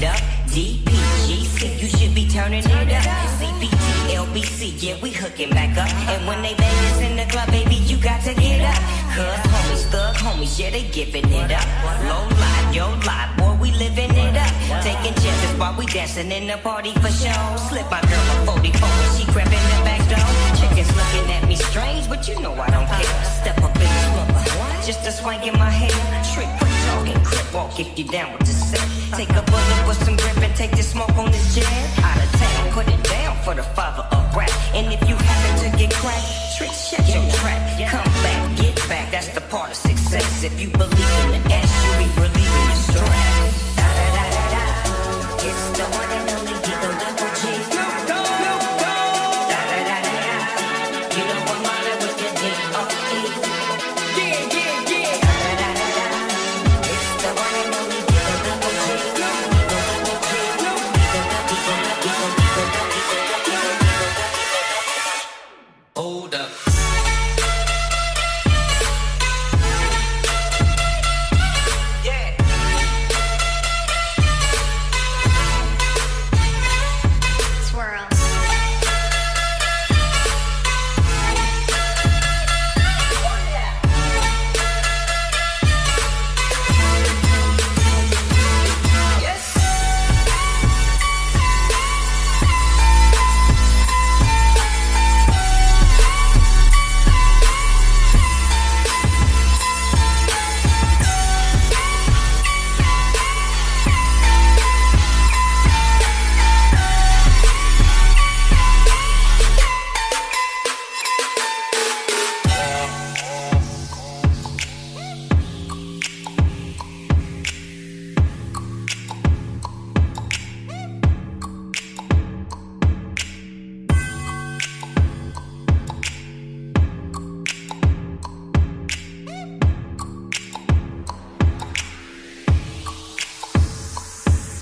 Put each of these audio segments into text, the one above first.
yeah. DPGC, you should be turning it up. CBT, yeah, we hooking back up. And when they bang us in the club, baby, you got to get up. Cause homies, yeah, they giving it up. Low life, yo life, boy, we living it up. Taking chances while we dancing in the party for show. Slip my girl a 44 when she in the back door. Chickens looking at me strange, but you know I don't care. Step up in this mother, uh, just a swank in my hair. Trick, quick talk and crip walk if you down with the set. Take a bullet with some grip and take the smoke on this jet. Out of town, put it down for the father of rap. And if you happen If you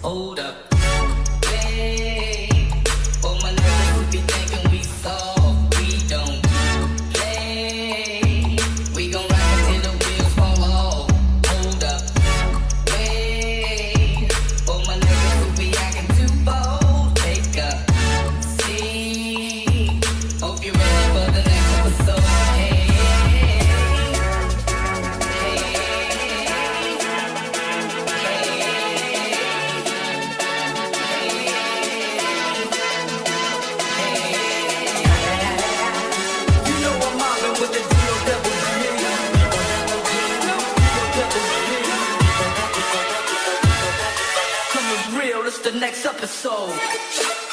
Hold up. Next episode.